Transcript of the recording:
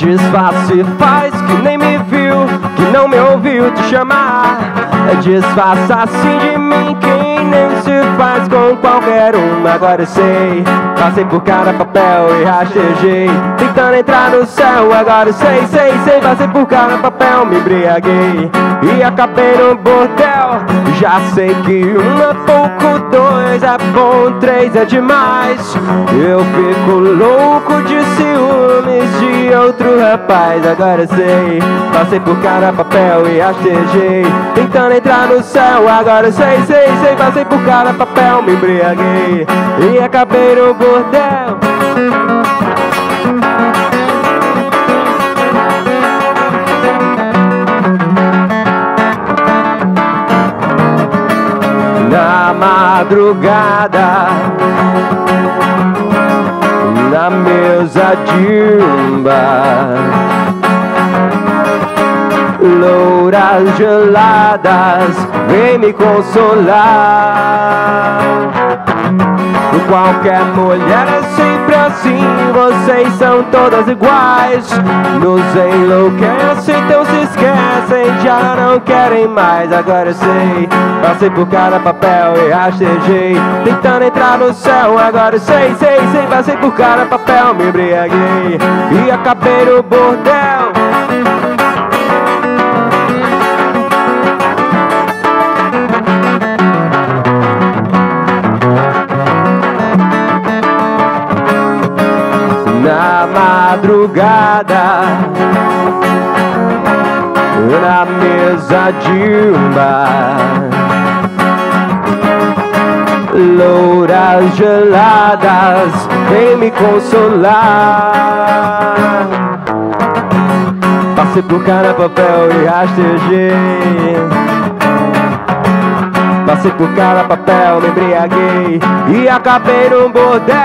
Disfarce faz que nem me viu, que não me ouviu te chamar. Disfarça assim de mim quem nem se faz com qualquer um. Agora eu sei, passei por cada papel e rastejei. Tentando entrar no céu, agora eu sei, sei, sei. Passei por cada papel, me embriaguei e acabei no bordel. Já sei que um é pouco, dois é bom, três é demais. Eu fico louco de ciúmes de outro rapaz. Agora sei, passei por cada papel e rastejei. Tentando entrar no céu, agora sei, sei, sei. Passei por cada papel, me embriaguei e acabei no bordel. Na madrugada na mesa de um bar louras geladas vem me consolar. Qualquer mulher assim vocês são todas iguais. Nos enlouquecem então se esquecem já não querem mais. Agora eu sei passei por cada papel e rastejei. Tentando entrar no céu agora eu sei sei sei passei por cada papel me embriaguei. E acabei no bordel na madrugada. Na mesa de um bar. Louras geladas vem me consolar. Passei por cada papel e rastejei passei por cada papel me embriaguei e acabei num bordel